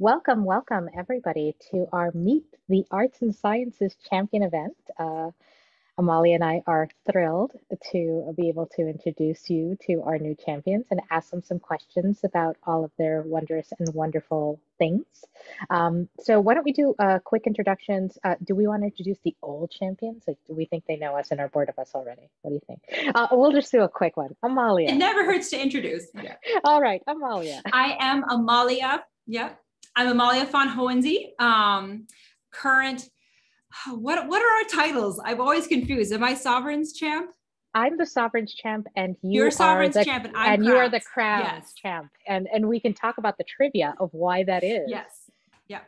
Welcome, welcome everybody to our Meet the Arts and Sciences Champion event. Uh, Amalie and I are thrilled to be able to introduce you to our new champions and ask them some questions about all of their wondrous and wonderful things. Um, so why don't we do uh, quick introductions? Uh, do we want to introduce the old champions or do we think they know us and are bored of us already? What do you think? Uh, we'll just do a quick one. Amalie. It never hurts to introduce. Yeah. all right, Amalie. I am Amalie. Yep. I'm Amalie von Hohensee, um, current what what are our titles? I'm always confused. Am I Sovereign's champ? I'm the Sovereign's champ, and you You're are Sovereign's the, champ, and, I'm and you are the Crown's yes. champ. And and we can talk about the trivia of why that is. Yes. Yeah.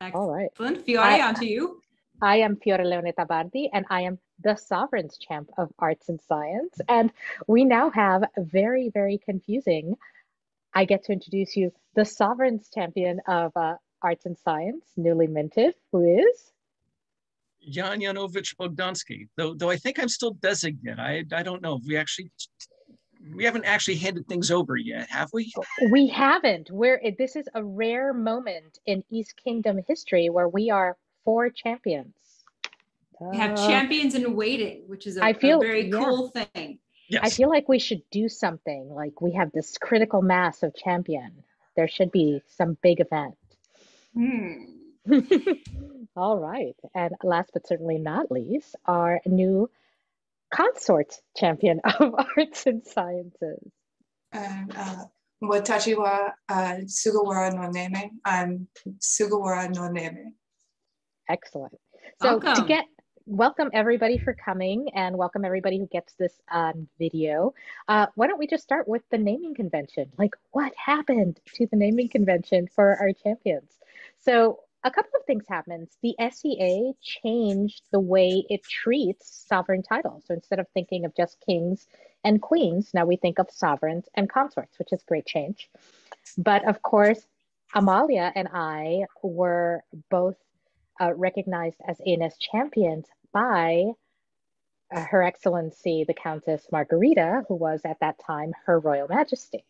Excellent. All right. Fiore, on to you. I am Fiore Leonetta Bardi, and I am the Sovereign's champ of arts and science. And we now have very, very confusing. I get to introduce you the Sovereign's champion of uh, Arts and Science, newly minted, who is? Jan Janowicz Bogdanski, though, though I think I'm still designate. I, I don't know. We actually, we haven't actually handed things over yet, have we? We haven't. We're, this is a rare moment in East Kingdom history where we are four champions. We have uh, champions in waiting, which is a, I feel, a very yeah. cool thing. Yes. I feel like we should do something like we have this critical mass of champion. There should be some big event. Hmm. All right. And last but certainly not least, our new consort champion of arts and sciences. And uh, watashi wa uh, Sugawara no Naeme. I'm Sugawara no Naeme. Excellent. So welcome. to get welcome everybody for coming and welcome everybody who gets this on video. Uh, why don't we just start with the naming convention? Like what happened to the naming convention for our champions? So a couple of things happened. The SCA changed the way it treats sovereign titles. So instead of thinking of just kings and queens, now we think of sovereigns and consorts, which is great change. But of course, Amalie and I were both uh, recognized as A&S champions by uh, Her Excellency the Countess Margarita, who was at that time Her Royal Majesty.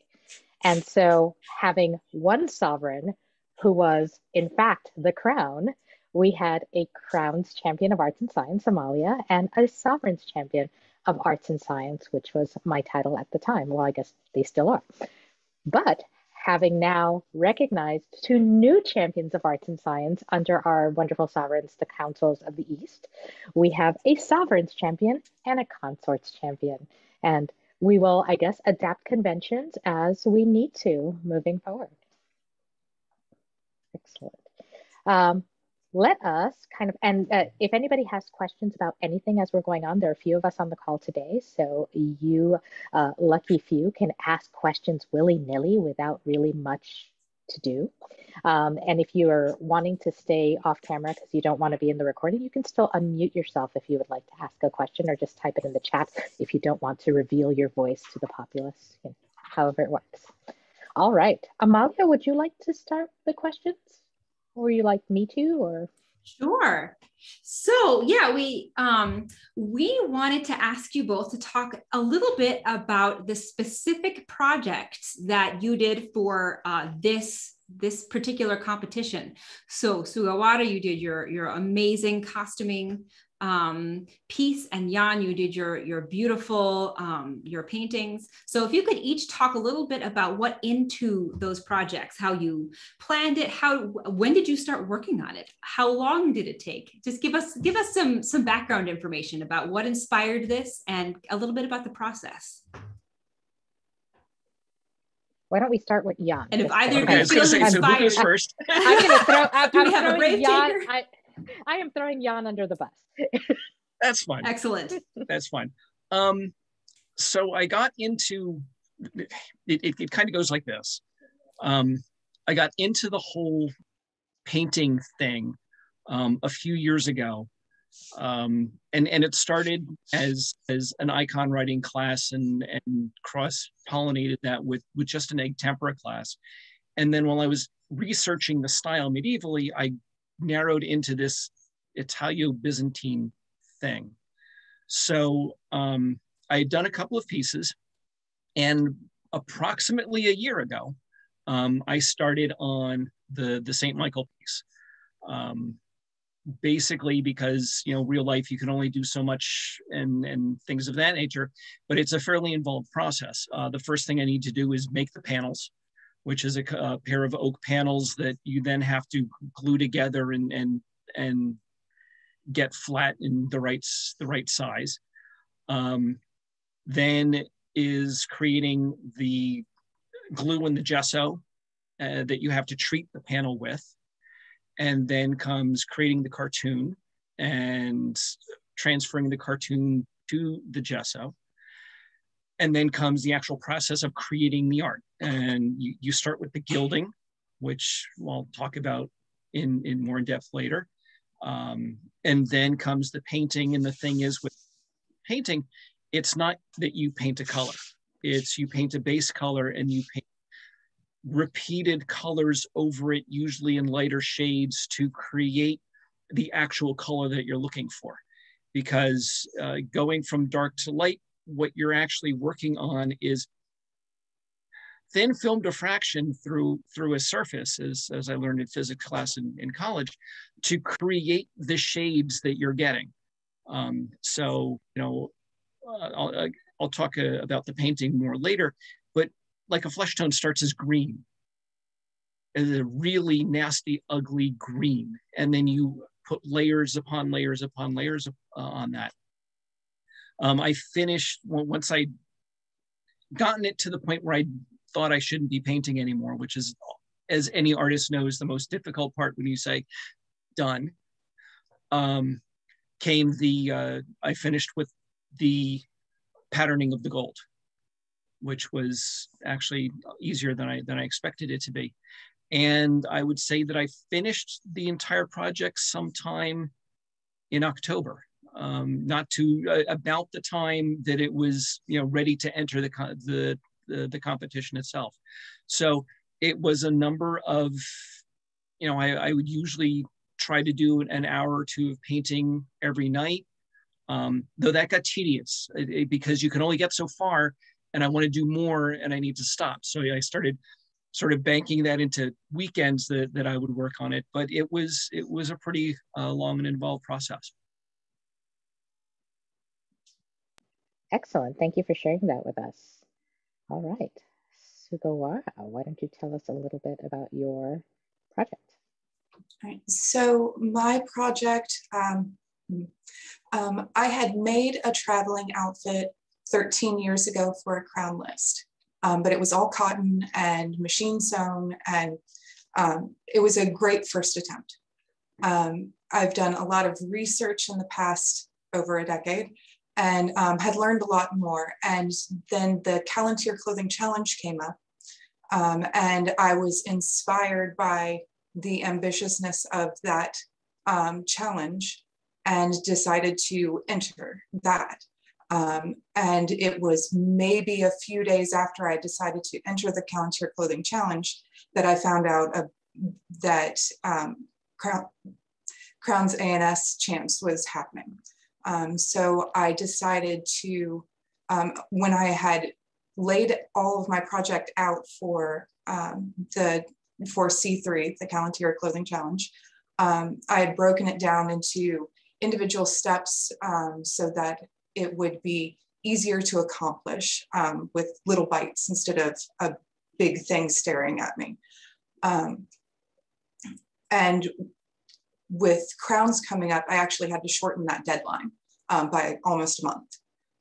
And so having one sovereign who was, in fact, the crown, we had a Crown's Champion of Arts and Science, Amalie, and a Sovereign's Champion of Arts and Science, which was my title at the time. Well, I guess they still are. But having now recognized two new champions of arts and science under our wonderful sovereigns, the councils of the East, we have a sovereign's champion and a consort's champion. And we will, I guess, adapt conventions as we need to moving forward. Excellent. Um, let us kind of, and uh, if anybody has questions about anything as we're going on, there are a few of us on the call today. So you, uh, lucky few, can ask questions willy nilly without really much to do. Um, and if you are wanting to stay off camera because you don't want to be in the recording, you can still unmute yourself if you would like to ask a question or just type it in the chat if you don't want to reveal your voice to the populace, you know, however it works. All right. Amalie, would you like to start the questions? Or you like me too or Sure. So yeah, we um, we wanted to ask you both to talk a little bit about the specific projects that you did for uh, this this particular competition. So Sugawara, you did your your amazing costuming um, piece and Jan, you did your, your beautiful, um, your paintings. So if you could each talk a little bit about what into those projects, how you planned it, how, when did you start working on it? How long did it take? Just give us, give us some, some background information about what inspired this and a little bit about the process. Why don't we start with Jan? And if either of you feel inspired, so first? I'm going to throw. I'm, Do we have a brave Jan, I, I am throwing Jan under the bus. That's fine. Excellent. That's fine. Um, so I got into it, it, it kind of goes like this. Um, I got into the whole painting thing um, a few years ago. Um, and, and it started as, as an icon writing class and, and cross pollinated that with, with just an egg tempera class. And then while I was researching the style medievally, I narrowed into this Italo-Byzantine thing. So um, I had done a couple of pieces, and approximately a year ago, um, I started on the the Saint Michael piece. Um, basically because you know real life you can only do so much and and things of that nature but it's a fairly involved process uh, the first thing i need to do is make the panels which is a, a, pair of oak panels that you then have to glue together and and and get flat in the right the right size. Um, then is creating the glue and the gesso uh, that you have to treat the panel with. And then comes creating the cartoon and transferring the cartoon to the gesso and then comes the actual process of creating the art. And you, you start with the gilding which we'll talk about in, in more in depth later. Um, and then comes the painting and the thing is with painting it's not that you paint a color. It's you paint a base color and you paint repeated colors over it, usually in lighter shades, to create the actual color that you're looking for. Because uh, going from dark to light, what you're actually working on is thin film diffraction through through a surface, as, as I learned in physics class in, in college, to create the shades that you're getting. Um, so, you know, uh, I'll, I'll talk uh, about the painting more later, but like a flesh tone starts as green as a really nasty, ugly green. And then you put layers upon layers upon layers uh, on that. Um, I finished once I gotten it to the point where I thought I shouldn't be painting anymore, which is, as any artist knows, the most difficult part when you say done. Um, came the, uh, I finished with the patterning of the gold which was actually easier than I than I expected it to be. And I would say that I finished the entire project sometime in October, um, not to uh, about the time that it was you know ready to enter the the the, the competition itself. So it was a number of, you know, I, I would usually try to do an hour or two of painting every night. Um, though that got tedious it, it, because you can only get so far and I want to do more and I need to stop. So I started sort of banking that into weekends that, that I would work on it. But it was it was a pretty uh, long and involved process. Excellent. Thank you for sharing that with us. All right. Sugawara, why don't you tell us a little bit about your project? All right. So my project, um, um, I had made a traveling outfit 13 years ago for a crown list. Um, but it was all cotton and machine sewn, and um, it was a great first attempt. Um, I've done a lot of research in the past over a decade and um, had learned a lot more. And then the Calontir Clothing Challenge came up, um, and I was inspired by the ambitiousness of that um, challenge and decided to enter that. Um, and it was maybe a few days after I decided to enter the Calontir Clothing Challenge that I found out uh, that um, Crown, Crown's A&S Champs was happening. Um, so I decided to, um, when I had laid all of my project out for um, the for C3, the Calontir Clothing Challenge, um, I had broken it down into individual steps so that it would be easier to accomplish um, with little bites instead of a big thing staring at me. Um, and with crowns coming up, I actually had to shorten that deadline um, by almost a month.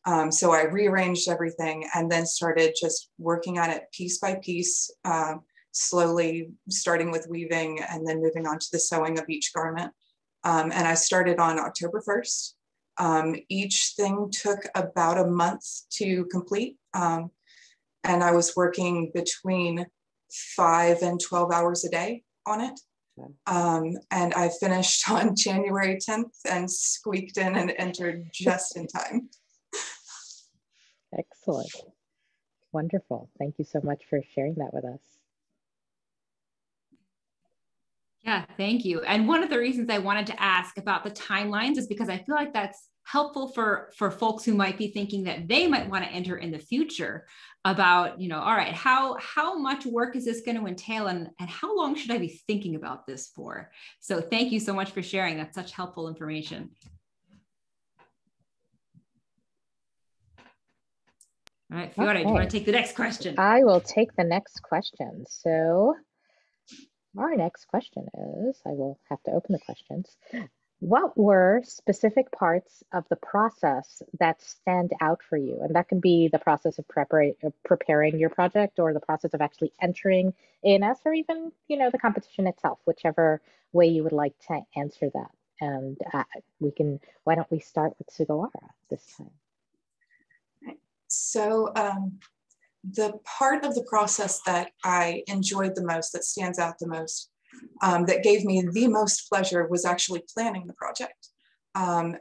Um, so I rearranged everything and then started just working on it piece by piece, uh, slowly starting with weaving and then moving on to the sewing of each garment. Um, and I started on October 1st um, each thing took about a month to complete. Um, and I was working between five and 12 hours a day on it. Um, and I finished on January 10th and squeaked in and entered just in time. Excellent. Wonderful. Thank you so much for sharing that with us. Yeah, thank you. And one of the reasons I wanted to ask about the timelines is because I feel like that's helpful for for folks who might be thinking that they might want to enter in the future about you know all right how how much work is this going to entail and and how long should i be thinking about this for? So thank you so much for sharing. That's such helpful information. All right fiona okay. do you want to take the next question? I will take the next question. So our next question is i will have to open the questions what were specific parts of the process that stand out for you? And that can be the process of prepara- preparing your project or the process of actually entering A&S or even, you know, the competition itself, whichever way you would like to answer that. And uh, we can, why don't we start with Sugawara this time? So um, the part of the process that I enjoyed the most, that stands out the most, um, that gave me the most pleasure was actually planning the project. Um,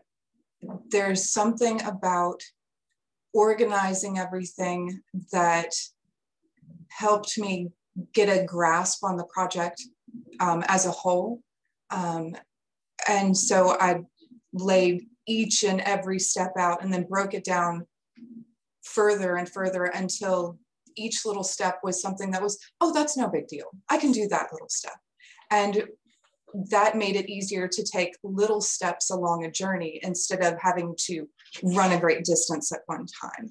there's something about organizing everything that helped me get a grasp on the project um, as a whole. Um, and so I laid each and every step out and then broke it down further and further until each little step was something that was, oh, that's no big deal. I can do that little step. And that made it easier to take little steps along a journey instead of having to run a great distance at one time.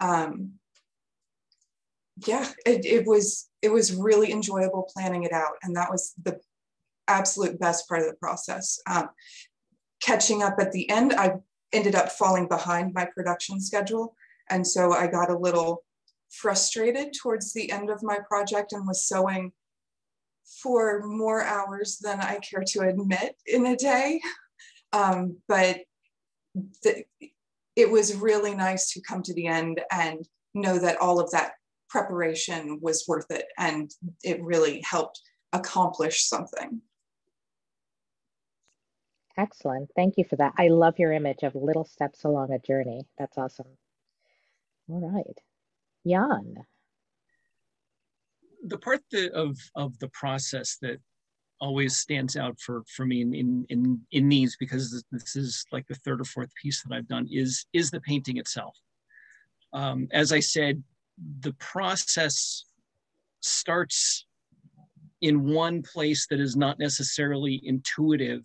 Um, yeah, it, it was it was really enjoyable planning it out, and that was the absolute best part of the process. Um, catching up at the end, I ended up falling behind my production schedule, and so I got a little frustrated towards the end of my project and was sewing for more hours than I care to admit in a day. Um, but the, it was really nice to come to the end and know that all of that preparation was worth it and it really helped accomplish something. Excellent. Thank you for that. I love your image of little steps along a journey. That's awesome. All right. Jan the part that, of of the process that always stands out for for me in in in, in these because this is like the third or fourth piece that I've done is is the painting itself. Um, as I said, the process starts in one place that is not necessarily intuitive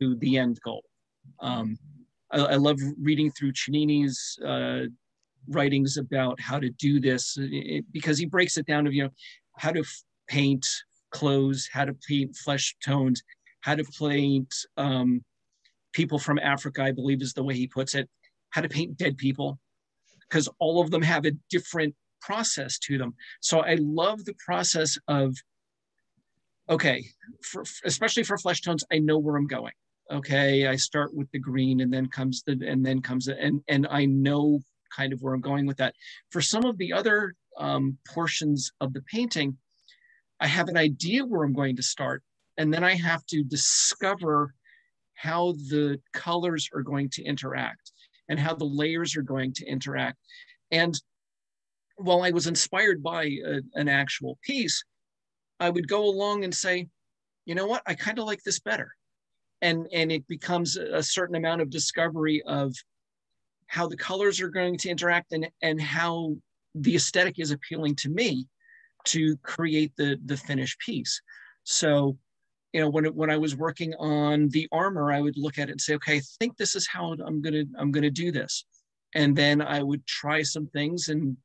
to the end goal. Um, I, I, love reading through Cennini's uh, writings about how to do this it, because he breaks it down of you know how to f- paint clothes, how to paint flesh tones, how to paint um, people from Africa, I believe is the way he puts it, how to paint dead people, because all of them have a different process to them. So I love the process of, okay, for, especially for flesh tones, I know where I'm going. Okay, I start with the green and then comes the, and then comes the, and, and I know kind of where I'm going with that. For some of the other um, portions of the painting, I have an idea where I'm going to start, and then I have to discover how the colors are going to interact and how the layers are going to interact. And while I was inspired by a, an actual piece, I would go along and say, you know what, I kind of like this better. And, and it becomes a certain amount of discovery of how the colors are going to interact and, and how the aesthetic is appealing to me to create the, the finished piece. So, you know, when, it, when I was working on the armor, I would look at it and say, okay, I think this is how I'm going to, I'm going to do this. And then I would try some things and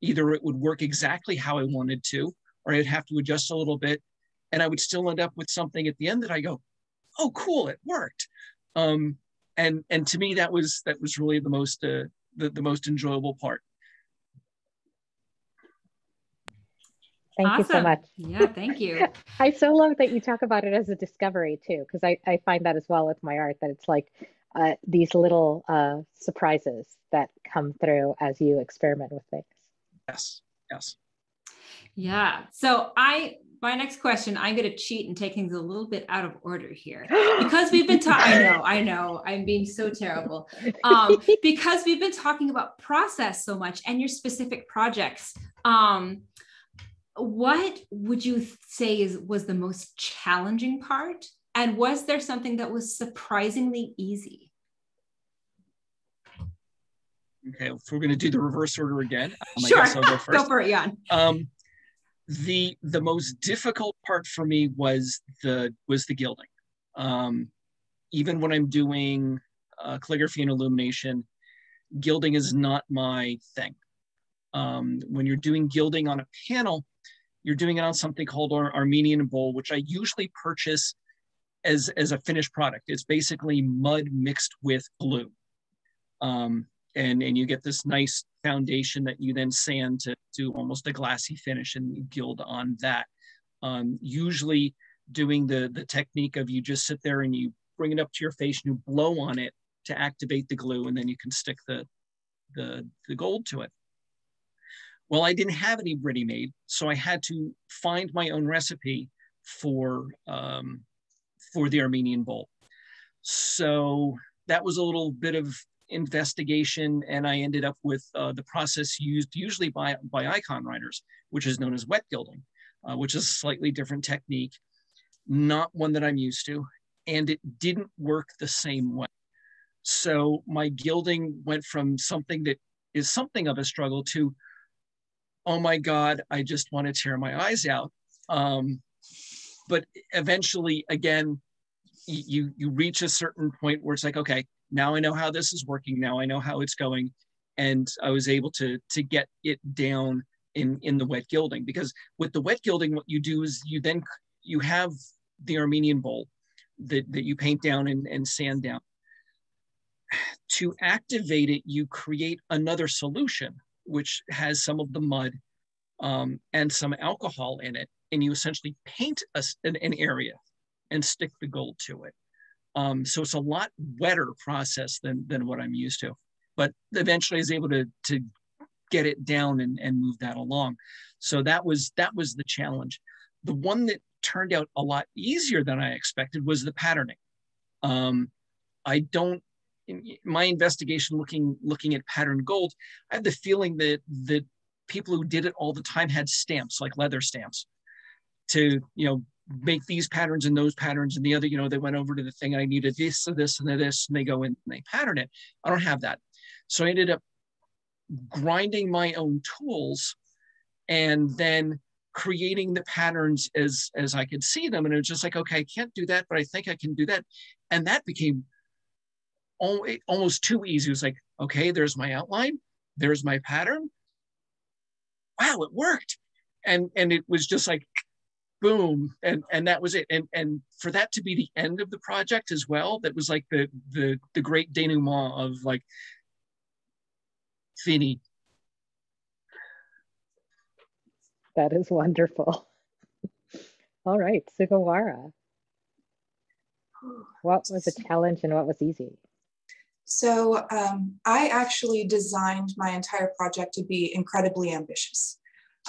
either it would work exactly how I wanted to, or I'd have to adjust a little bit. And I would still end up with something at the end that I go, oh, cool, it worked. Um, and and to me that was that was really the most uh, the, the most enjoyable part Thank awesome. you so much. Yeah, thank you. I so love that you talk about it as a discovery too, because I, I find that as well with my art that it's like uh, these little uh, surprises that come through as you experiment with things. Yes, yes. Yeah. So I my next question, I'm going to cheat and take things a little bit out of order here because we've been talking. I know, I know, I'm being so terrible. Um, because we've been talking about process so much and your specific projects. Um, what would you say is was the most challenging part, and was there something that was surprisingly easy? Okay, if we're going to do the reverse order again, um, sure. Go, go, for it, Jan. Um, the the most difficult part for me was the was the gilding. Um, even when I'm doing uh, calligraphy and illumination, gilding is not my thing. Um, when you're doing gilding on a panel, you're doing it on something called Ar- Armenian bole, which I usually purchase as, as a finished product. It's basically mud mixed with glue. Um, and, and you get this nice foundation that you then sand to do almost a glassy finish and gild on that. Um, usually doing the, the technique of you just sit there and you bring it up to your face and you blow on it to activate the glue and then you can stick the, the, the gold to it. Well, I didn't have any ready made, so I had to find my own recipe for, um, for the Armenian bole. So that was a little bit of investigation, and I ended up with uh, the process used usually by, by icon writers, which is known as wet gilding, uh, which is a slightly different technique, not one that I'm used to, and it didn't work the same way. So my gilding went from something that is something of a struggle to, oh my God, I just want to tear my eyes out. Um, but eventually, again, you you reach a certain point where it's like, okay, now I know how this is working. Now I know how it's going, and I was able to to get it down in in the wet gilding because with the wet gilding, what you do is you then you have the Armenian bole that, that you paint down and, and sand down to activate it, you create another solution, which has some of the mud um, and some alcohol in it. And you essentially paint a, an, an, area and stick the gold to it. Um, so it's a lot wetter process than, than what I'm used to. But eventually I was able to, to get it down and, and move that along. So that was that was the challenge. The one that turned out a lot easier than I expected was the patterning. Um, I don't in my investigation looking looking at pattern gold, I have the feeling that that people who did it all the time had stamps like leather stamps to you know make these patterns and those patterns and the other you know they went over to the thing I needed this and this and this and they go in and they pattern it. I don't have that, so I ended up grinding my own tools and then creating the patterns as as I could see them and it was just like okay I can't do that but I think I can do that and that became almost too easy. It was like, okay, there's my outline, there's my pattern. Wow, it worked. And and it was just like boom and and that was it. And and for that to be the end of the project as well that was like the the the great denouement of like fini that is wonderful. All right sugawara. What was a challenge and what was easy? So um, I actually designed my entire project to be incredibly ambitious.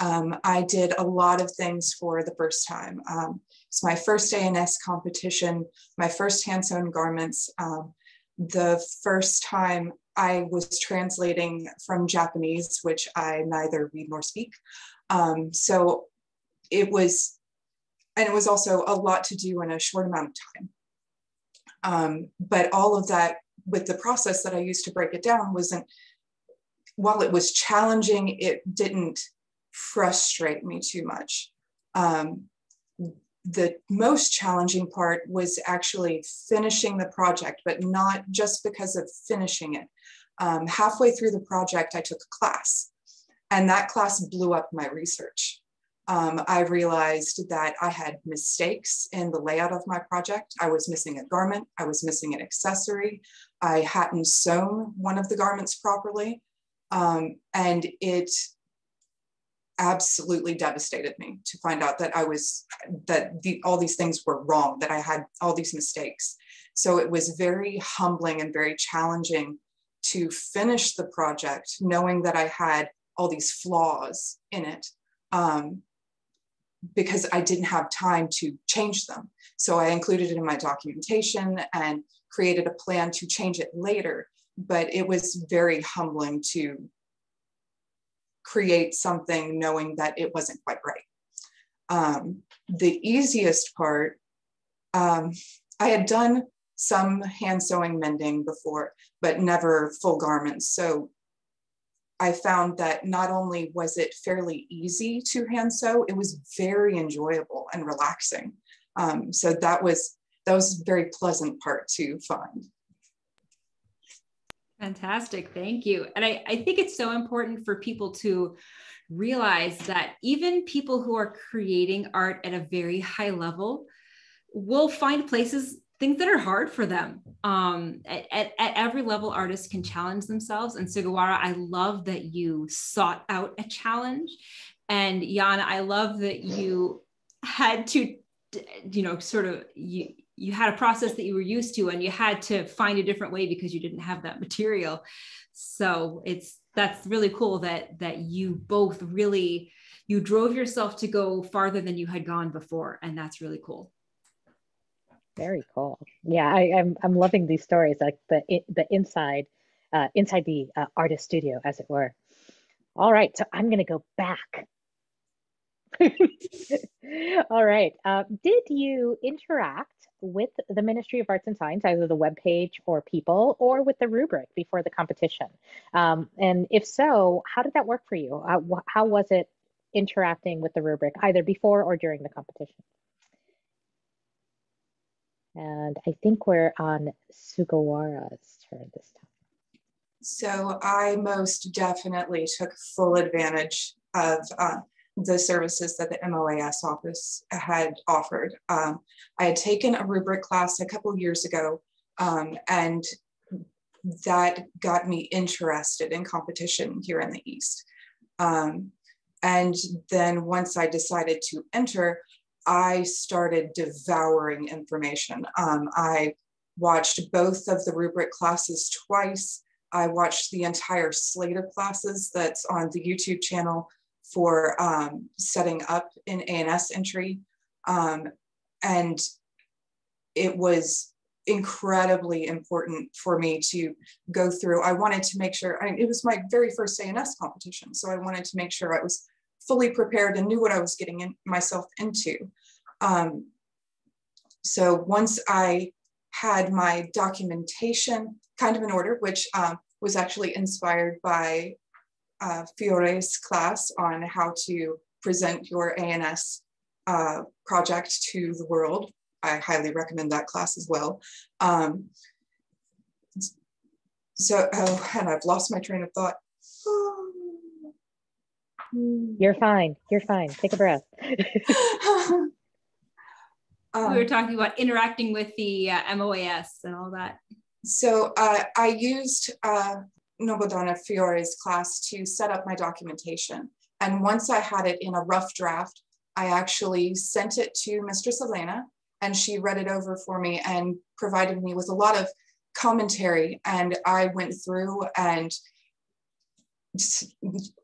Um, I did a lot of things for the first time. Um, it's my first A&S competition, my first hand sewn garments, um, the first time I was translating from Japanese, which I neither read nor speak. Um, so it was, and it was also a lot to do in a short amount of time. Um, but all of that with the process that I used to break it down wasn't, while it was challenging, it didn't frustrate me too much. Um, the most challenging part was actually finishing the project, but not just because of finishing it. Um, halfway through the project, I took a class, and that class blew up my research um, I realized that I had mistakes in the layout of my project. I was missing a garment, I was missing an accessory, I hadn't sewn one of the garments properly, um, and it absolutely devastated me to find out that I was that the, all these things were wrong, that I had all these mistakes. So it was very humbling and very challenging to finish the project, knowing that I had all these flaws in it. Um, because I didn't have time to change them. So I included it in my documentation and created a plan to change it later. But it was very humbling to create something knowing that it wasn't quite right. Um, the easiest part, um, I had done some hand sewing mending before, but never full garments. So I found that not only was it fairly easy to hand sew, it was very enjoyable and relaxing. Um, so that was that was a very pleasant part to find. Fantastic, thank you. And I, I think it's so important for people to realize that even people who are creating art at a very high level will find places things that are hard for them. Um, at, at, at, every level, artists can challenge themselves. And Sugawara, I love that you sought out a challenge. And Yana, I love that you had to, you know, sort of you you had a process that you were used to, and you had to find a different way because you didn't have that material. So it's that's really cool that that you both really you drove yourself to go farther than you had gone before, and that's really cool. Very cool. Yeah, I, am I'm, I'm loving these stories, like the the inside, uh, inside the uh, artist studio, as it were. All right, so I'm gonna go back. All right. Uh, did you interact with the Ministry of Arts and Science, either the webpage or people, or with the rubric before the competition? Um, and if so, how did that work for you? Uh, wh- how was it interacting with the rubric, either before or during the competition? And I think we're on Sugawara's turn this time. So I most definitely took full advantage of uh, the services that the MOAS office had offered. Um, I had taken a rubric class a couple years ago, um, and that got me interested in competition here in the East. Um, and then once I decided to enter, I started devouring information. Um, I watched both of the rubric classes twice. I watched the entire slate of classes that's on the YouTube channel for um, setting up an A&S entry. Um, and it was incredibly important for me to go through. I wanted to make sure, I it was my very first A&S competition. So I wanted to make sure I was fully prepared and knew what I was getting in, myself into. Um, so once I had my documentation kind of in order, which um, was actually inspired by uh, Fiore's class on how to present your A&S uh, project to the world. I highly recommend that class as well. Um, so, oh, and I've lost my train of thought. You're fine. You're fine. Take a breath. um, we were talking about interacting with the uh, MOAS and all that. So uh, I used uh, Nobildonna Fiore's class to set up my documentation. And once I had it in a rough draft, I actually sent it to Mistress Elena and she read it over for me and provided me with a lot of commentary. And I went through and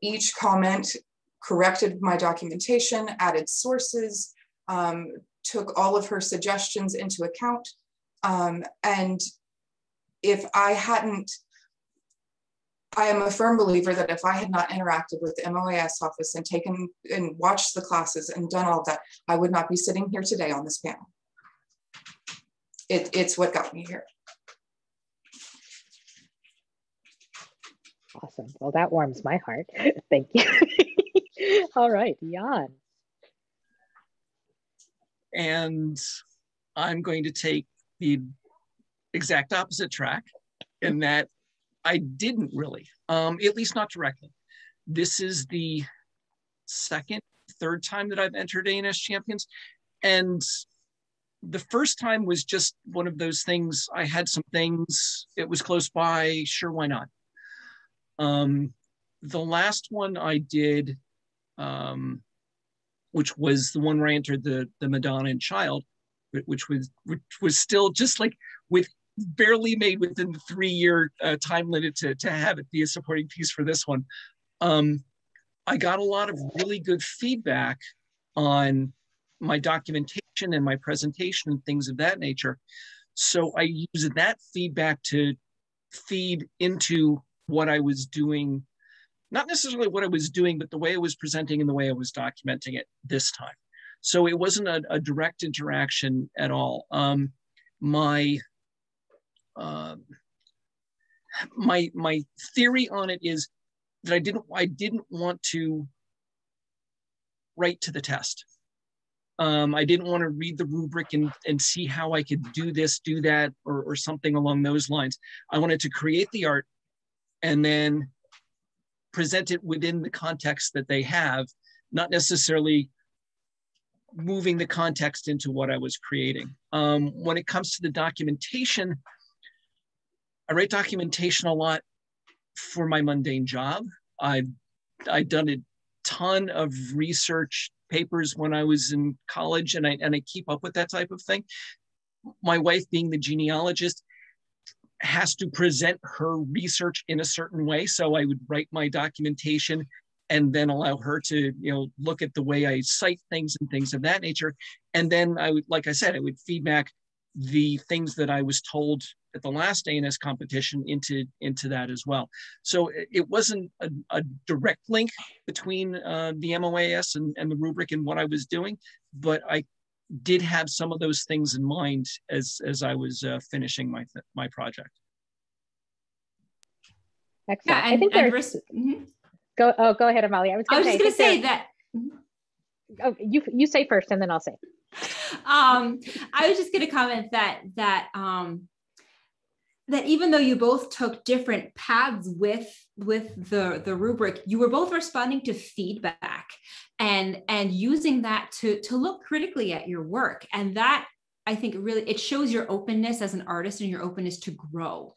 each comment corrected my documentation, added sources, um, took all of her suggestions into account. Um, and if I hadn't I am a firm believer that if I had not interacted with the MOAS office and taken and watched the classes and done all of that, I would not be sitting here today on this panel. It, it's what got me here. Awesome. Well, that warms my heart. Thank you. all right, Jan. And I'm going to take the exact opposite track in that I didn't really, um, at least not directly. This is the second, third time that I've entered A&S Champions. And the first time was just one of those things. I had some things, it was close by, sure, why not? Um, the last one I did, um, which was the one where I entered the, the Madonna and Child, which was which was still just like with barely made within the three year uh, time limit to, to have it be a supporting piece for this one. Um, I got a lot of really good feedback on my documentation and my presentation and things of that nature. So I used that feedback to feed into what I was doing, not necessarily what I was doing, but the way I was presenting and the way I was documenting it this time. So it wasn't a, a direct interaction at all. Um, my um, my my theory on it is that I didn't I didn't want to write to the test. Um, I didn't want to read the rubric and, and see how I could do this, do that, or, or something along those lines. I wanted to create the art and then present it within the context that they have, not necessarily moving the context into what I was creating. Um, when it comes to the documentation, I write documentation a lot for my mundane job. I've I've done a ton of research papers when I was in college, and I and I keep up with that type of thing. My wife, being the genealogist, has to present her research in a certain way. So I would write my documentation and then allow her to, you know, look at the way I cite things and things of that nature. And then I would, like I said, I would feedback the things that I was told at the last A&S competition into into that as well. So it, wasn't a, a, direct link between uh, the MOAS and, and the rubric and what I was doing, but I did have some of those things in mind as as I was uh, finishing my my project. Excellent. Yeah, and, I think there's. Mm-hmm. Go. Oh, go ahead, Amalie. I was, I was just going to say that. Oh, you you say first, and then I'll say. Um, I was just going to comment that that um, that even though you both took different paths with with the the rubric you were both responding to feedback and and using that to to look critically at your work. And that i think really it shows your openness as an artist and your openness to grow.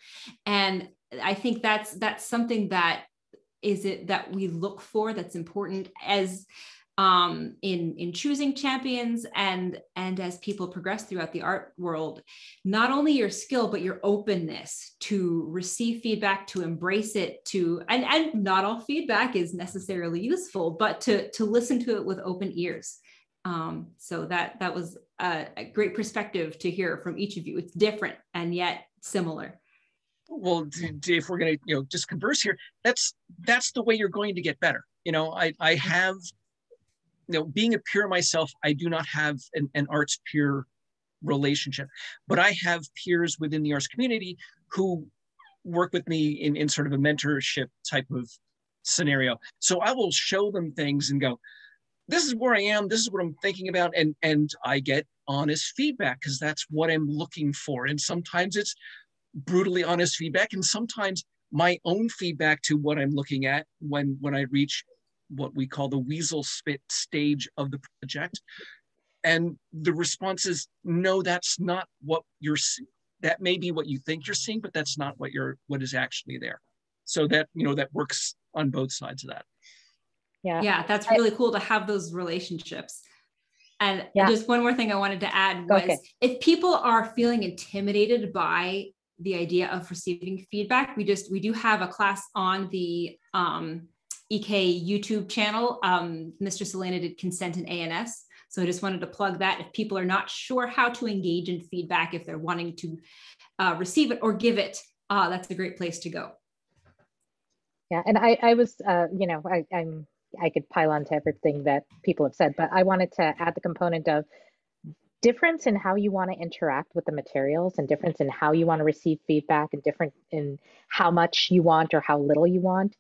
And i think that's that's something that is it that we look for that's important as um, in in choosing champions and and as people progress throughout the art world not only your skill but your openness to receive feedback to embrace it to and and not all feedback is necessarily useful but to to listen to it with open ears. Um, so that that was a, a great perspective to hear from each of you. It's different and yet similar. Well if we're going to you know just converse here that's that's the way you're going to get better. You know i i have you know, being a peer myself, I do not have an, an arts peer relationship, but I have peers within the arts community who work with me in, in sort of a mentorship type of scenario. So I will show them things and go, this is where I am, this is what I'm thinking about. And, and I get honest feedback because that's what I'm looking for. And sometimes it's brutally honest feedback. And sometimes my own feedback to what I'm looking at when, when I reach what we call the weasel spit stage of the project. And the response is, no, that's not what you're seeing. That may be what you think you're seeing, but that's not what you're what is actually there. So that you know that works on both sides of that. Yeah. Yeah, that's really cool to have those relationships. And yeah. just one more thing I wanted to add was okay. if people are feeling intimidated by the idea of receiving feedback, we just we do have a class on the um, EK YouTube channel. Um, Mistress Elena did consent in A&S. So I just wanted to plug that. If people are not sure how to engage in feedback, if they're wanting to uh, receive it or give it, uh, that's a great place to go. Yeah, and I, I was, uh, you know, I, I'm, I could pile on to everything that people have said, but I wanted to add the component of difference in how you want to interact with the materials and difference in how you want to receive feedback and different in how much you want or how little you want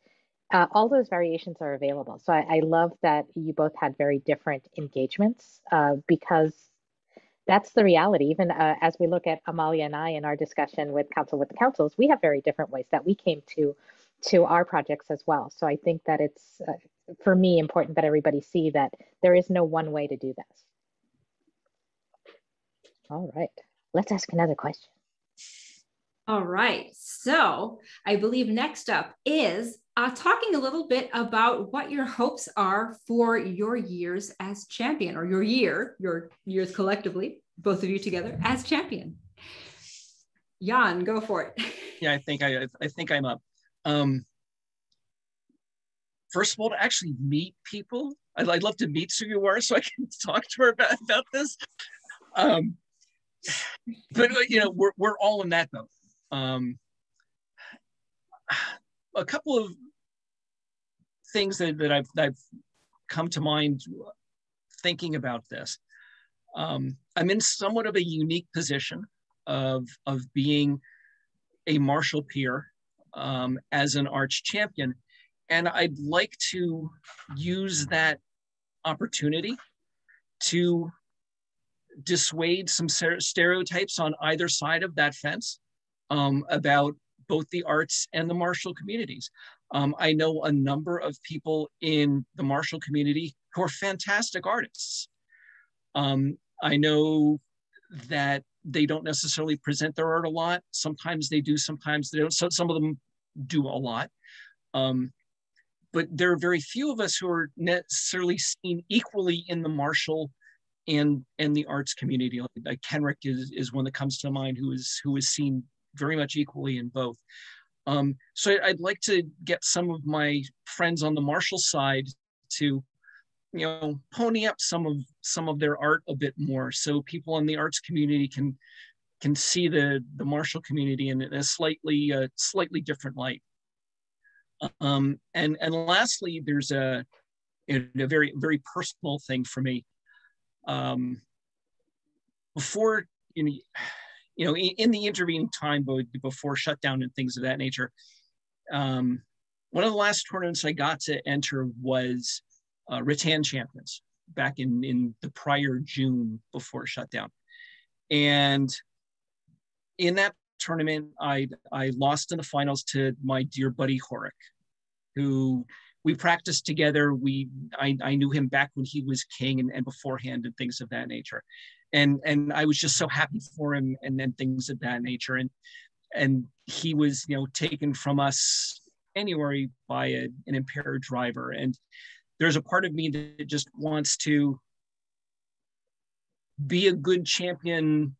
uh, all those variations are available. So I, I, love that you both had very different engagements uh, because that's the reality. Even uh, as we look at Amalie and I in our discussion with Council with the Councils, we have very different ways that we came to to our projects as well. So I think that it's uh, for me important that everybody see that there is no one way to do this. All right, let's ask another question. All right. So I believe next up is uh, talking a little bit about what your hopes are for your years as champion or your year, your years collectively, both of you together as champion. Jan, go for it. Yeah, I think I, I think I'm up. Um, first of all, to actually meet people, I'd, I'd love to meet Sugawara so I can talk to her about, about this. Um, but you know, we're, we're all in that though. Um, a couple of things that, that I've, that I've come to mind thinking about this. Um, I'm in somewhat of a unique position of, of being a martial peer um, as an arch champion. and I'd like to use that opportunity to dissuade some stereotypes on either side of that fence um, about both the arts and the martial communities. Um, I know a number of people in the martial community who are fantastic artists. Um, I know that they don't necessarily present their art a lot. Sometimes they do, sometimes they don't. So some of them do a lot. Um, but there are very few of us who are necessarily seen equally in the martial and and the arts community. Like, Kenrick is, is one that comes to mind who is who is seen very much equally in both. Um, so I'd like to get some of my friends on the martial side to, you know, pony up some of some of their art a bit more, so people in the arts community can can see the the martial community in a slightly uh, slightly different light. Um, and and lastly, there's a a very very personal thing for me. Um, before you know, you know, in, in the intervening time before shutdown and things of that nature, um, one of the last tournaments I got to enter was uh, Rattan Champions back in, in the prior June before shutdown. And in that tournament, I, I lost in the finals to my dear buddy Horik, who we practiced together. We I, I knew him back when he was king and, and beforehand and things of that nature and and I was just so happy for him and then things of that nature. And and he was you know taken from us anyway by a, an impaired driver. And there's a part of me that just wants to be a good champion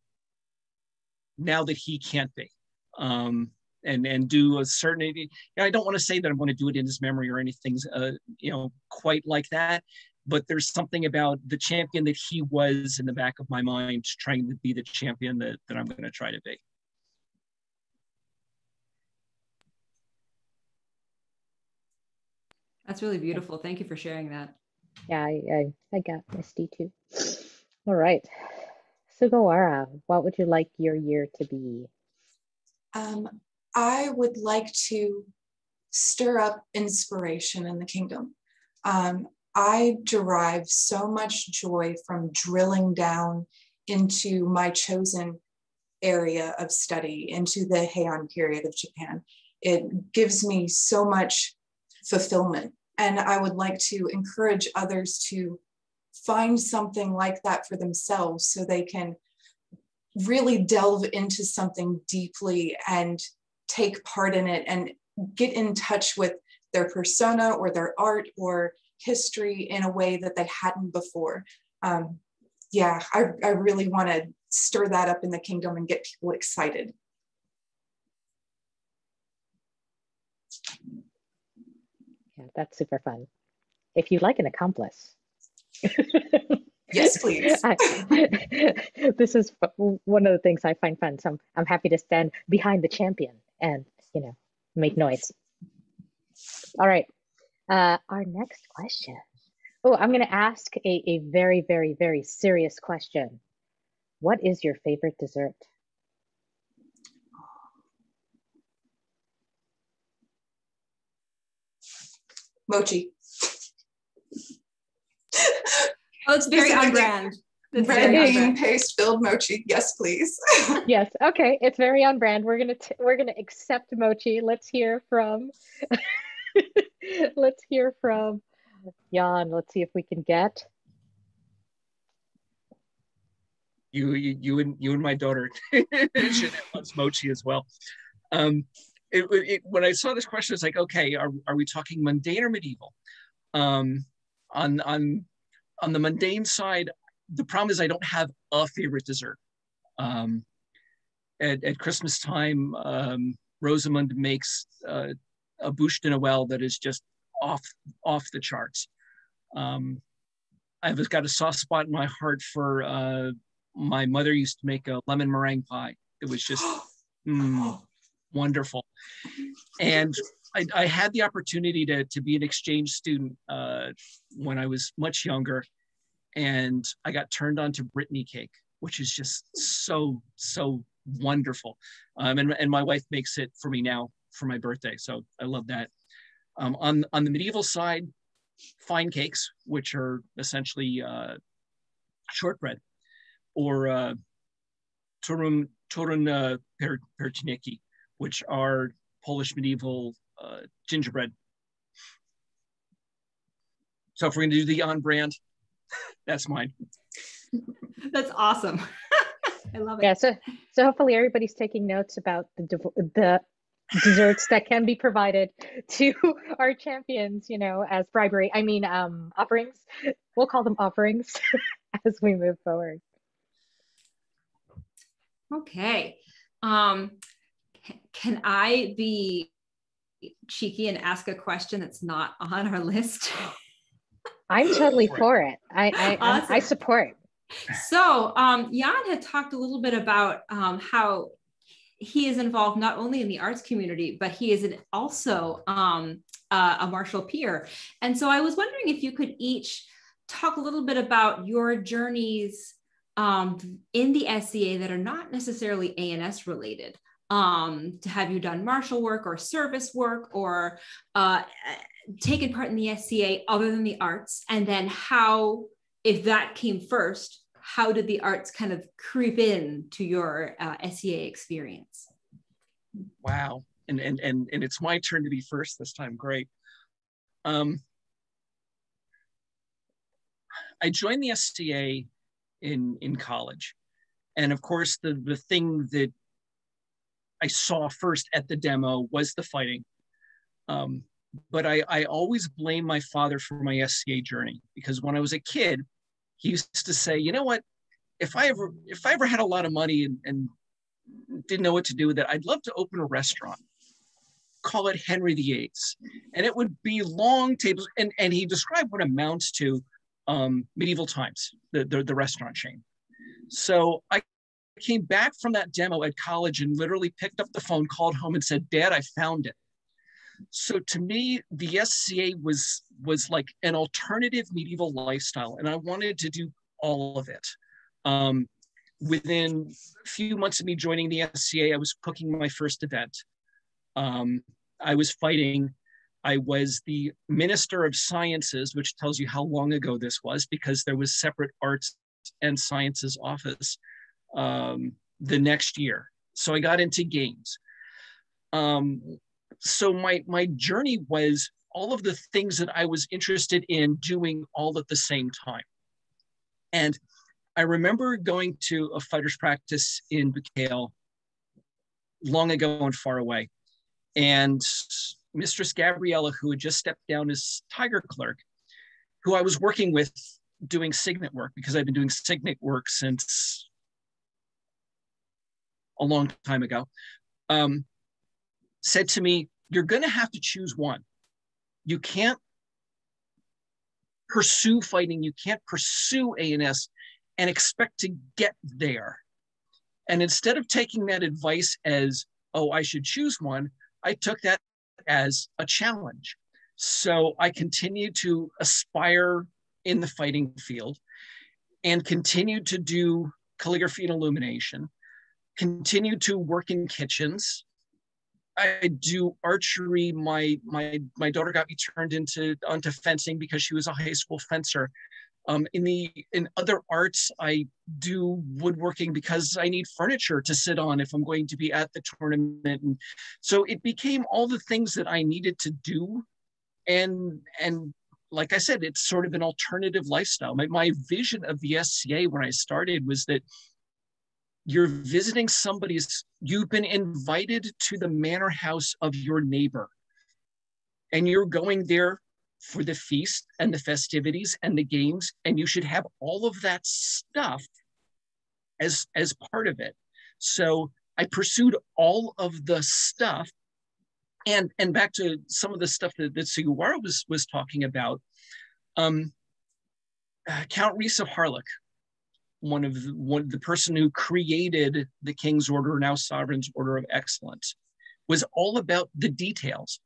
now that he can't be. Um, and and do a certain i don't want to say that i'm going to do it in his memory or anything uh, you know quite like that but there's something about the champion that he was in the back of my mind trying to be the champion that, that i'm going to try to be. That's really beautiful. Thank you for sharing that. Yeah i i, I got misty too. All right. Sugawara what would you like your year to be? Um, i would like to stir up inspiration in the kingdom. Um, I derive so much joy from drilling down into my chosen area of study, into the Heian period of Japan. It gives me so much fulfillment. And I would like to encourage others to find something like that for themselves so they can really delve into something deeply and take part in it and get in touch with their persona or their art or history in a way that they hadn't before. Um, yeah, I, I really want to stir that up in the kingdom and get people excited. Yeah, that's super fun. If you'd like an accomplice. yes, please. I, this is one of the things I find fun. So I'm, I'm happy to stand behind the champion and, you know, make noise. All right, uh, our next question. Oh, I'm going to ask a, a very, very, very serious question. What is your favorite dessert? Mochi. Oh, it's very on brand. It's red bean paste filled mochi. Yes, please. yes. Okay. It's very on brand. We're gonna we're gonna accept mochi. Let's hear from Let's hear from Jan. Let's see if we can get. You, you, you and you and my daughter should mochi as well. Um, it, it, when I saw this question, it's like, okay, are, are we talking mundane or medieval? Um, on on on the mundane side, the problem is I don't have a favorite dessert. Um, at, at Christmas time, um, Rosamund makes uh, a bûche de Noël that is just off off the charts. Um, I've got a soft spot in my heart for uh, my mother used to make a lemon meringue pie. It was just mm, wonderful. And I, I, had the opportunity to, to be an exchange student uh, when I was much younger. And I got turned on to Brittany cake, which is just so, so wonderful. Um, and, and my wife makes it for me now for my birthday. So I love that. Um, on, on the medieval side, fine cakes, which are essentially uh, shortbread, or uh, Toruń, Toruń uh, per, perczniki, which are Polish medieval uh, gingerbread. So if we're going to do the on brand, that's mine. that's awesome. I love it. Yeah. So so hopefully everybody's taking notes about the the desserts that can be provided to our champions, you know, as bribery. I mean, um, offerings. We'll call them offerings as we move forward. Okay. Um, can I be cheeky and ask a question that's not on our list? I'm totally for it. I I, awesome. I support. So um, Jan had talked a little bit about um, how he is involved not only in the arts community, but he is also um, uh, a martial peer. And so I was wondering if you could each talk a little bit about your journeys um, in the SCA that are not necessarily A&S related. Um, to have you done martial work or service work or uh, taken part in the SCA other than the arts, and then how, if that came first, how did the arts kind of creep in to your uh, SCA experience? Wow. And, and, and, and it's my turn to be first this time. Great. Um, I joined the SCA in, in college. And of course, the, the thing that I saw first at the demo was the fighting. Um, but I, I always blame my father for my SCA journey because when I was a kid, he used to say, you know what, if I ever if I ever had a lot of money and, and didn't know what to do with it, I'd love to open a restaurant. Call it Henry VIII's. And it would be long tables. And, and he described what amounts to um, medieval times, the, the, the restaurant chain. So I came back from that demo at college and literally picked up the phone, called home, and said, Dad, I found it. So to me, the SCA was was like an alternative medieval lifestyle, and I wanted to do all of it. Um, within a few months of me joining the SCA, I was cooking my first event. Um, I was fighting. I was the Minister of Sciences, which tells you how long ago this was, because there was separate arts and sciences office um, the next year. So I got into games. Um, so my my journey was all of the things that I was interested in doing all at the same time. And I remember going to a fighter's practice in Bhakail long ago and far away. And Mistress Gabriella, who had just stepped down as Tyger clerk, who I was working with doing signet work because I've been doing signet work since a long time ago, um, said to me, You're going to have to choose one. You can't pursue fighting, you can't pursue A&S and expect to get there. And instead of taking that advice as, oh, I should choose one, I took that as a challenge. So I continued to aspire in the fighting field and continued to do calligraphy and illumination, continued to work in kitchens. I do archery. My my my daughter got me turned into onto fencing because she was a high school fencer. Um, in the in other arts, I do woodworking because I need furniture to sit on if I'm going to be at the tournament, and so it became all the things that I needed to do, and and like I said, it's sort of an alternative lifestyle. My my vision of the SCA when I started was that you're visiting somebody's you've been invited to the manor house of your neighbor. And you're going there for the feast and the festivities and the games and you should have all of that stuff as as part of it. So i pursued all of the stuff. And and back to some of the stuff that, that Sugawara was was talking about um uh, count Rhys of harlech one of the, one the person who created the king's order now sovereign's order of excellence was all about the details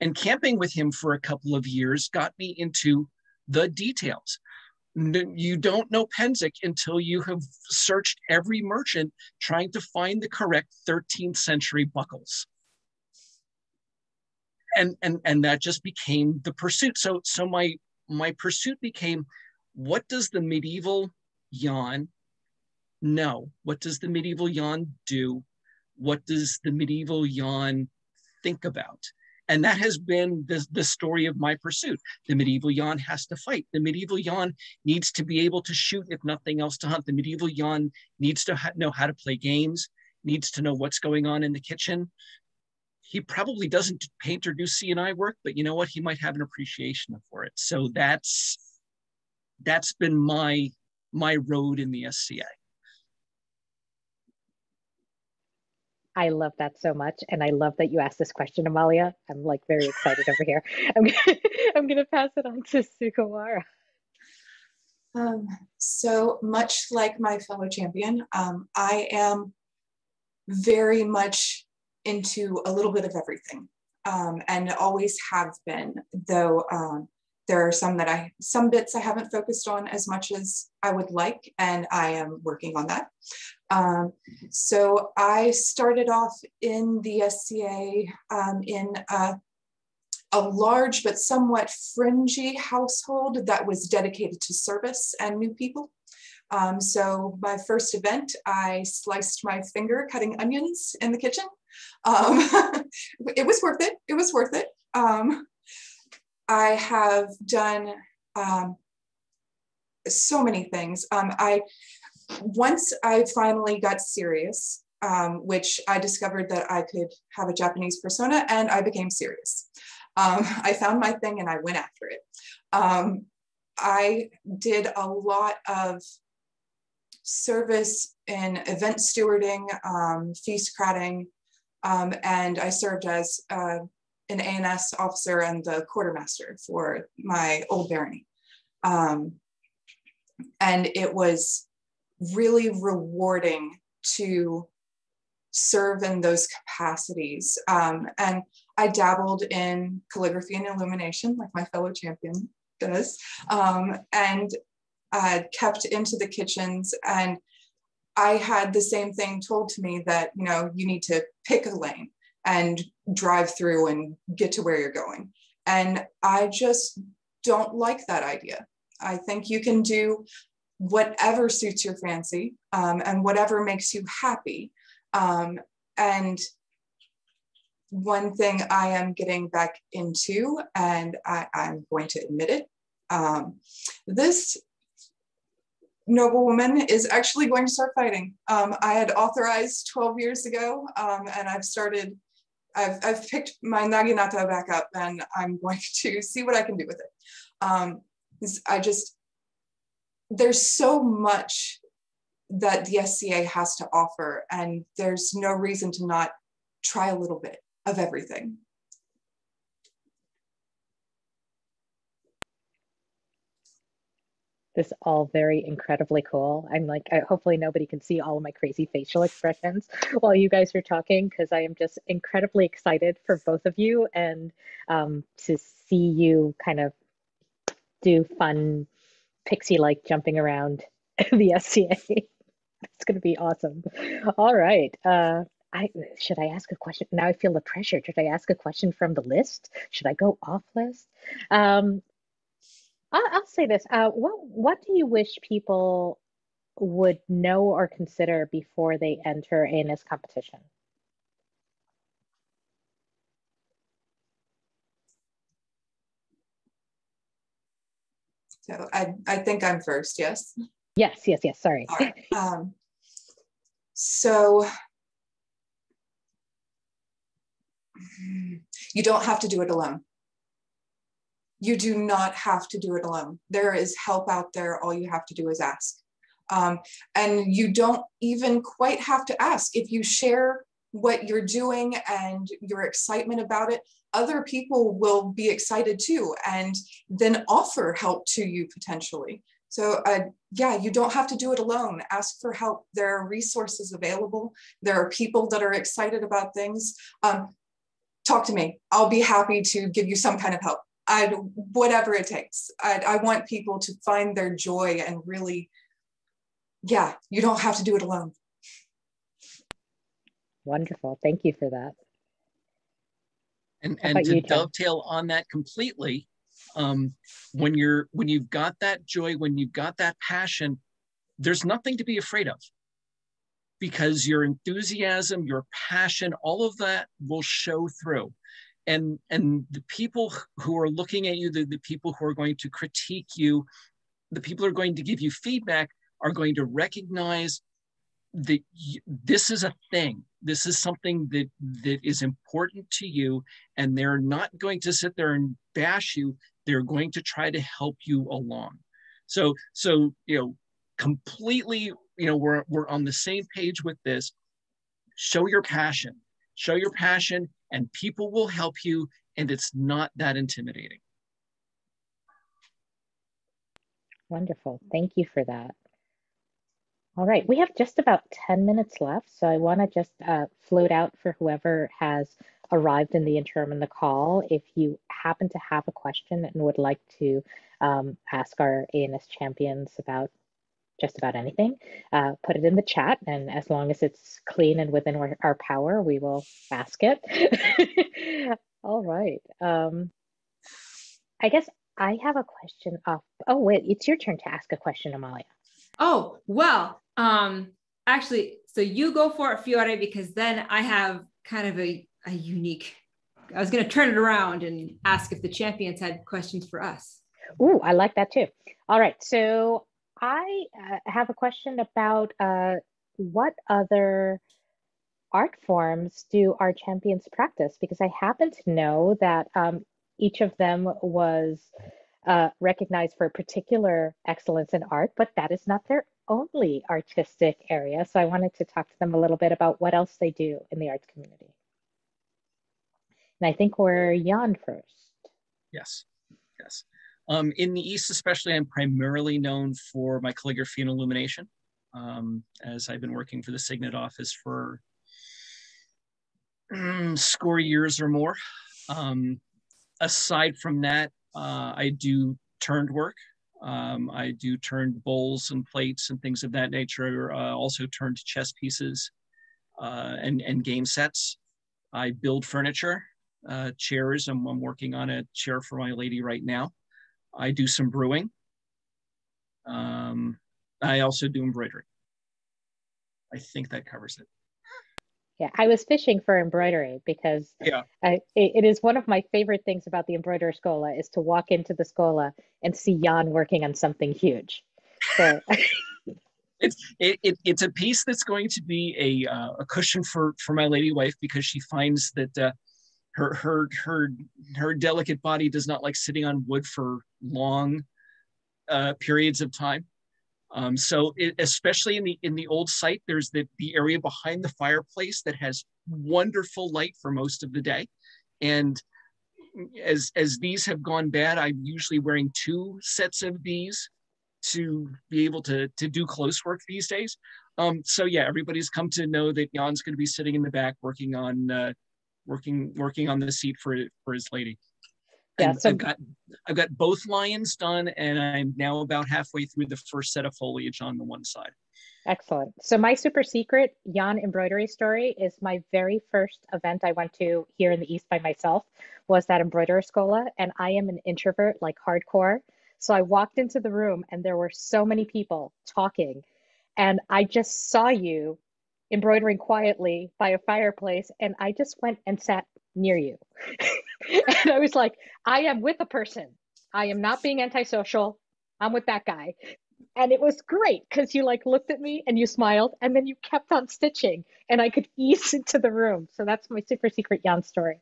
and camping with him for a couple of years got me into the details. You don't know Pennsic until you have searched every merchant trying to find the correct 13th century buckles. and and and that just became the pursuit. So so my my pursuit became, what does the medieval Jan No. What does the medieval Jan do? What does the medieval Jan think about? And that has been the, the story of my pursuit. The medieval Jan has to fight. The medieval Jan needs to be able to shoot, if nothing else, to hunt. The medieval Jan needs to ha- know how to play games, needs to know what's going on in the kitchen. He probably doesn't paint or do C&I work, but you know what? He might have an appreciation for it. So that's that's been my my road in the SCA. I love that so much. And I love that you asked this question, Amalie. I'm like very excited over here. I'm, I'm going to pass it on to Sugawara. Um, so much like my fellow champion, um, I am very much into a little bit of everything um, and always have been, though um, there are some that I, some bits I haven't focused on as much as I would like, and I am working on that. Um, so I started off in the SCA um, in a, a, large but somewhat fringy household that was dedicated to service and new people. Um, so my first event, I sliced my finger cutting onions in the kitchen. Um, it was worth it. It was worth it. Um, I have done um, so many things. Um, I once I finally got serious, um, which I discovered that I could have a Japanese persona, and I became serious. Um, I found my thing and I went after it. Um, I did a lot of service in event stewarding, um, feast cratting, and I served as uh, an A&S officer and the quartermaster for my old barony. Um, and it was really rewarding to serve in those capacities. Um, and I dabbled in calligraphy and illumination, like my fellow champion does, um, and uh, kept into the kitchens. And I had the same thing told to me that, you know, you need to pick a lane and drive through and get to where you're going. And I just don't like that idea. I think you can do whatever suits your fancy um, and whatever makes you happy. Um, and one thing I am getting back into, and I, am going to admit it, um, this noblewoman is actually going to start fighting. Um, I had authorized 12 years ago, um, and I've started I've, I've picked my naginata back up and I'm going to see what I can do with it. Um, I just, there's so much that the SCA has to offer and there's no reason to not try a little bit of everything. This all very incredibly cool. I'm like, I, hopefully nobody can see all of my crazy facial expressions while you guys are talking because I am just incredibly excited for both of you and um, to see you kind of do fun pixie-like jumping around the SCA. it's going to be awesome. All right. Uh, I should I ask a question? Now I feel the pressure. Should I ask a question from the list? Should I go off list? Um, I'll, I'll say this. Uh, what what do you wish people would know or consider before they enter in this competition? So I, I think I'm first, yes? Yes, yes, yes, sorry. Um, so you don't have to do it alone you do not have to do it alone. There is help out there. All you have to do is ask. Um, and you don't even quite have to ask. If you share what you're doing and your excitement about it, other people will be excited too and then offer help to you potentially. So, uh, yeah, you don't have to do it alone. Ask for help. There are resources available. There are people that are excited about things. Um, talk to me. I'll be happy to give you some kind of help. I whatever it takes. I, I want people to find their joy and really, yeah, you don't have to do it alone. Wonderful. Thank you for that. And and to you, dovetail on that completely, um, when you're when you've got that joy, when you've got that passion, there's nothing to be afraid of because your enthusiasm, your passion, all of that will show through. And, and the people who are looking at you, the, the people who are going to critique you, the people who are going to give you feedback are going to recognize that this is a thing. This is something that, that is important to you. And they're not going to sit there and bash you. They're going to try to help you along. So, so, you know, completely you know we're we're on the same page with this show your passion show your passion and people will help you and it's not that intimidating. Wonderful. Thank you for that. All right we have just about 10 minutes left so i want to just uh, float out for whoever has arrived in the interim in the call. If you happen to have a question and would like to um, ask our A&S champions about just about anything, uh, put it in the chat. And as long as it's clean and within our, our power, we will ask it. All right. Um, I guess I have a question off. Oh, wait, it's your turn to ask a question, Amalie. Oh, well, um, actually, so you go for it, Fiore, because then I have kind of a, a unique, I was going to turn it around and ask if the champions had questions for us. Ooh, I like that too. All right. So I uh, have a question about uh, what other art forms do our champions practice? Because I happen to know that um, each of them was uh, recognized for a particular excellence in art, but that is not their only artistic area. So I wanted to talk to them a little bit about what else they do in the arts community. And I think we're Jan first. Yes, yes. Um, in the East, especially, I'm primarily known for my calligraphy and illumination, um, as I've been working for the Signet office for mm, score years or more. Um, aside from that, uh, I do turned work. Um, I do turned bowls and plates and things of that nature. Uh, also turned chess pieces uh, and, and game sets. I build furniture, uh, chairs. I'm, I'm working on a chair for my lady right now. I do some brewing. Um, I also do embroidery. I think that covers it. Yeah, I was fishing for embroidery because yeah. I, it, it is one of my favorite things about the embroiderer schola is to walk into the schola and see Jan working on something huge. So it's it, it, it's a piece that's going to be a uh, a cushion for for my lady wife because she finds that uh, her her her her delicate body does not like sitting on wood for long uh, periods of time. Um, so it, especially in the in the old site, there's the the area behind the fireplace that has wonderful light for most of the day, and as as these have gone bad, I'm usually wearing two sets of these to be able to to do close work these days. Um, so yeah, everybody's come to know that Jan's going to be sitting in the back working on uh, working working on the seat for for his lady. Yeah, so I've got I've got both lions done, and I'm now about halfway through the first set of foliage on the one side. Excellent. So my super secret Jan embroidery story is my very first event I went to here in the East by myself was that embroiderer schola, and I am an introvert like hardcore. So I walked into the room and there were so many people talking, and I just saw you embroidering quietly by a fireplace and I just went and sat near you. and I was like, I am with a person. I am not being antisocial. I'm with that guy. And it was great because you like looked at me and you smiled and then you kept on stitching and I could ease into the room. So that's my super secret Jan story.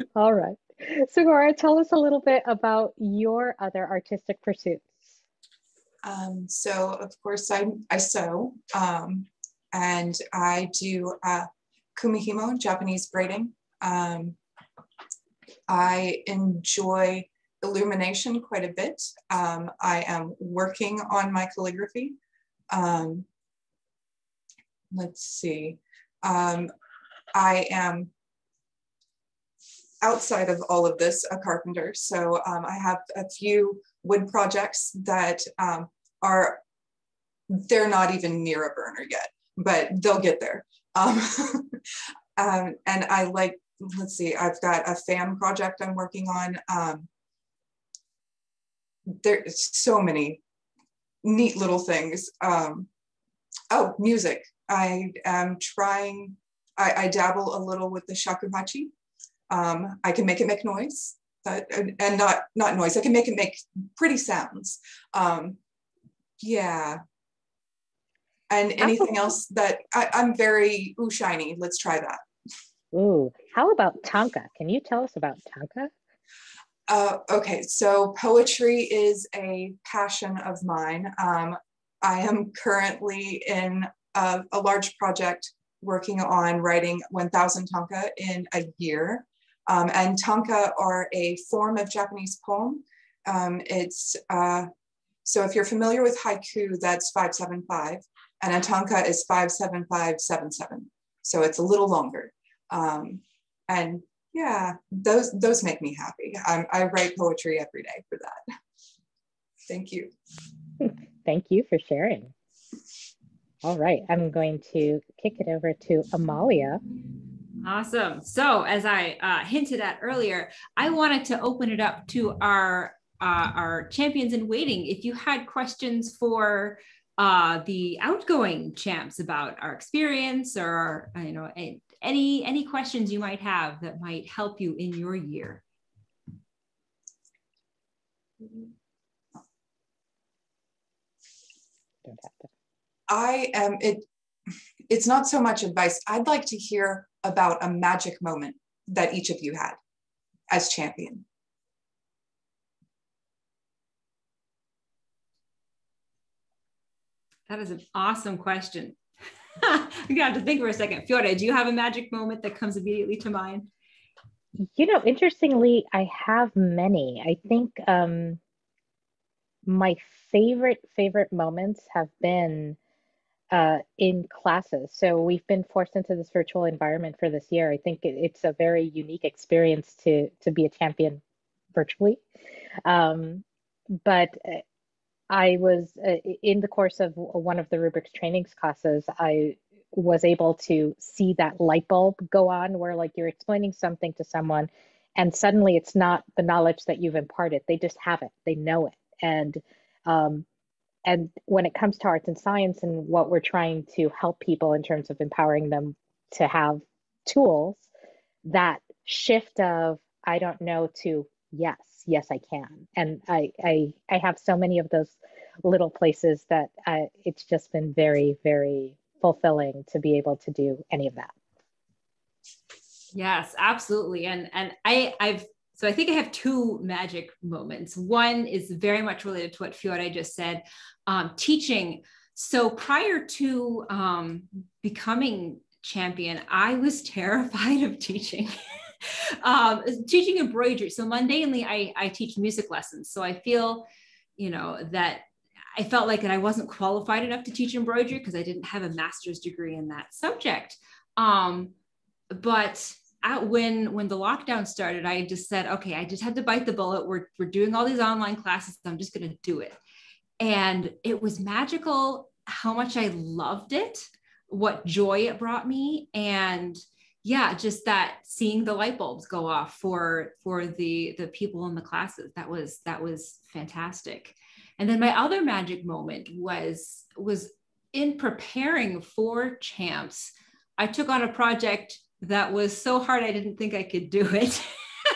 All right. Sugawara, tell us a little bit about your other artistic pursuits. Um, so of course I, I sew um, and I do uh, kumihimo, Japanese braiding. Um, I enjoy illumination quite a bit. Um, I am working on my calligraphy. Um, let's see. Um, I am outside of all of this a carpenter. So I have a few wood projects that um, are, they're not even near a burner yet, but they'll get there. Um, um, and I like let's see, I've got a fan project I'm working on. Um, there's so many neat little things. Um, oh, music. I am trying, I, I, dabble a little with the shakuhachi. Um, I can make it make noise. Uh, and not not noise. I can make it make pretty sounds. Um, yeah. And anything else that I, I'm very ooh shiny. Let's try that. Ooh, how about tanka? Can you tell us about tanka? Uh, okay, so poetry is a passion of mine. Um, I am currently in a, a, large project working on writing 1000 tanka in a year. Um, and tanka are a form of Japanese poem. Um, it's, uh, so if you're familiar with haiku, that's 575, and a tanka is 57577. So it's a little longer. Um, and yeah, those those make me happy. Um, I write poetry every day for that. Thank you. Thank you for sharing. All right, I'm going to kick it over to Amalie. Awesome. So, as I uh, hinted at earlier, I wanted to open it up to our uh, our champions in waiting. If you had questions for uh, the outgoing champs about our experience or you know any any questions you might have that might help you in your year i am it it's not so much advice i'd like to hear about a magic moment that each of you had as champion that is an awesome question I'm gonna have to think for a second. Fiore, do you have a magic moment that comes immediately to mind? You know, interestingly, I have many. I think um, my favorite favorite moments have been uh, in classes. So we've been forced into this virtual environment for this year. I think it, it's a very unique experience to to be a champion virtually. Um, but uh, I was uh, in the course of one of the rubrics trainings classes, I was able to see that light bulb go on where like you're explaining something to someone and suddenly it's not the knowledge that you've imparted. They just have it. They know it. And um, and when it comes to arts and science and what we're trying to help people in terms of empowering them to have tools, that shift of I don't know to yes, yes i can. And i i i have so many of those little places that I, it's just been very very fulfilling to be able to do any of that. Yes absolutely. And and i i've so i think i have two magic moments one is very much related to what fiore just said um, teaching so prior to um, becoming champion i was terrified of teaching um, teaching embroidery. So mundanely, I, I teach music lessons. So I feel, you know, that I felt like that I wasn't qualified enough to teach embroidery because I didn't have a master's degree in that subject. Um, but at, when when the lockdown started, I just said, okay, I just had to bite the bullet. We're we're doing all these online classes. I'm just going to do it, and it was magical how much I loved it, what joy it brought me, and yeah just that seeing the light bulbs go off for for the the people in the classes that was that was fantastic and then my other magic moment was was in preparing for champs i took on a project that was so hard i didn't think i could do it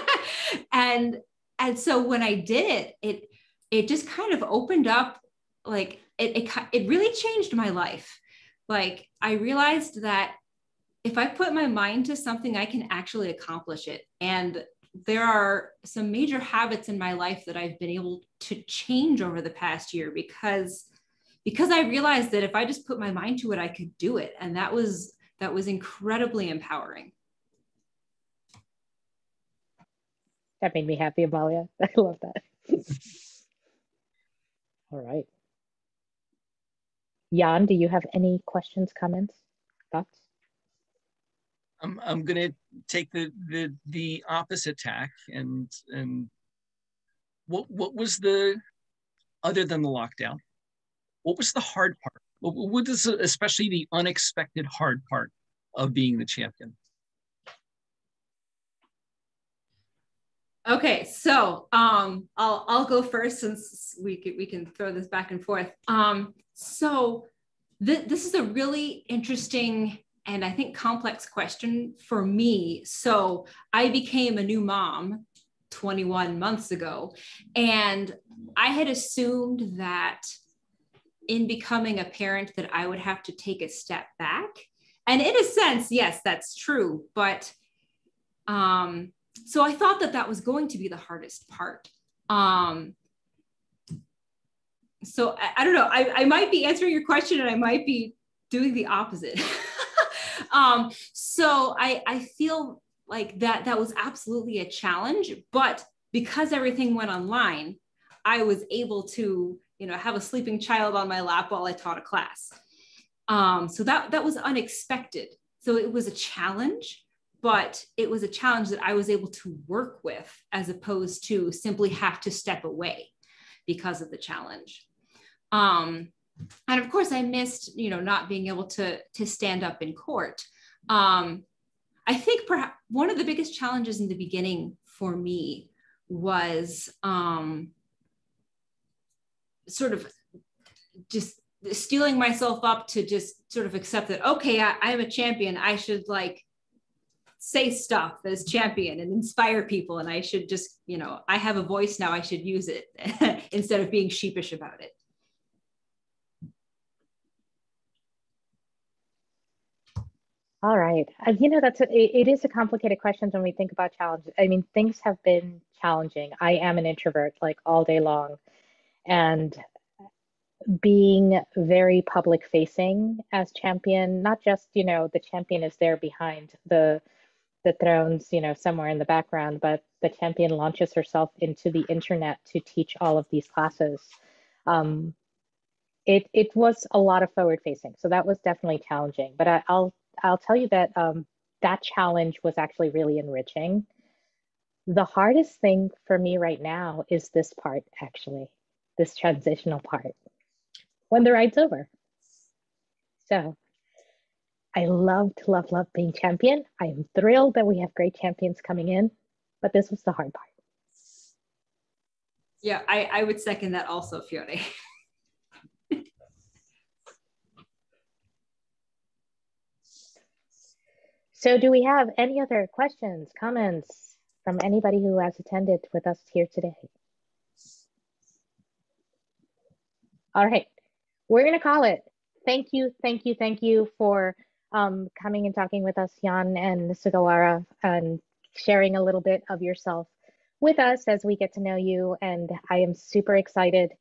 and and so when i did it it it just kind of opened up like it, it it really changed my life like i realized that if I put my mind to something, I can actually accomplish it. And there are some major habits in my life that I've been able to change over the past year because because I realized that if I just put my mind to it, I could do it. And that was that was incredibly empowering. That made me happy, Amalie. I love that. All right. Jan, do you have any questions, comments, thoughts? I'm I'm gonna take the the the opposite tack and and what what was the other than the lockdown? What was the hard part? What, is especially the unexpected hard part of being the champion? Okay, so um, I'll I'll go first since we can, we can throw this back and forth. Um, so th- this is a really interesting and I think complex question for me. So I became a new mom 21 months ago, and I had assumed that in becoming a parent that I would have to take a step back. And in a sense, yes, that's true, but um so I thought that that was going to be the hardest part. Um, so I, I don't know. I, I might be answering your question, and I might be doing the opposite. um, so I I feel like that that was absolutely a challenge, but because everything went online, I was able to you know have a sleeping child on my lap while I taught a class. Um, so that that was unexpected. So it was a challenge, but it was a challenge that I was able to work with as opposed to simply have to step away because of the challenge. Um, and of course, I missed, you know, not being able to to stand up in court. Um, I think perhaps one of the biggest challenges in the beginning for me was um, sort of just steeling myself up to just sort of accept that okay I, am a champion. I should like say stuff as champion and inspire people and i should just you know i have a voice now i should use it instead of being sheepish about it. All right. Uh, you know that's a, it, it is a complicated question when we think about challenges i mean things have been challenging. I am an introvert like all day long and being very public facing as champion not just you know the champion is there behind the the thrones, you know, somewhere in the background, but the champion launches herself into the internet to teach all of these classes. Um, it it was a lot of forward facing, so that was definitely challenging. But I, will I'll tell you that um, that challenge was actually really enriching. The hardest thing for me right now is this part, actually, this transitional part, when the ride's over. So I loved, love, love being champion. I am thrilled that we have great champions coming in, but this was the hard part. Yeah, I, I would second that also, Fiona. so do we have any other questions, comments from anybody who has attended with us here today? All right, we're gonna call it. Thank you, thank you, thank you for um, coming and talking with us, Jan and Sugawara, and sharing a little bit of yourself with us as we get to know you. And I am super excited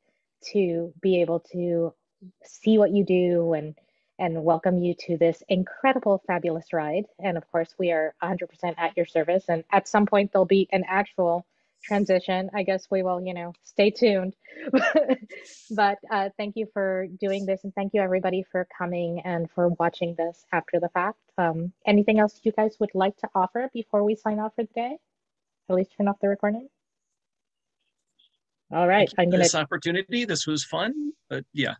to be able to see what you do and and welcome you to this incredible, fabulous ride. And of course, we are 100% at your service. And at some point, there'll be an actual transition. I guess we will, you know, stay tuned. but uh, thank you for doing this, and thank you everybody for coming and for watching this after the fact. Um, anything else you guys would like to offer before we sign off for the day? At least turn off the recording. All right, I'm gonna this opportunity. This was fun, but yeah.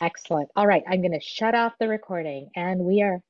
Excellent. All right, I'm gonna shut off the recording, and we are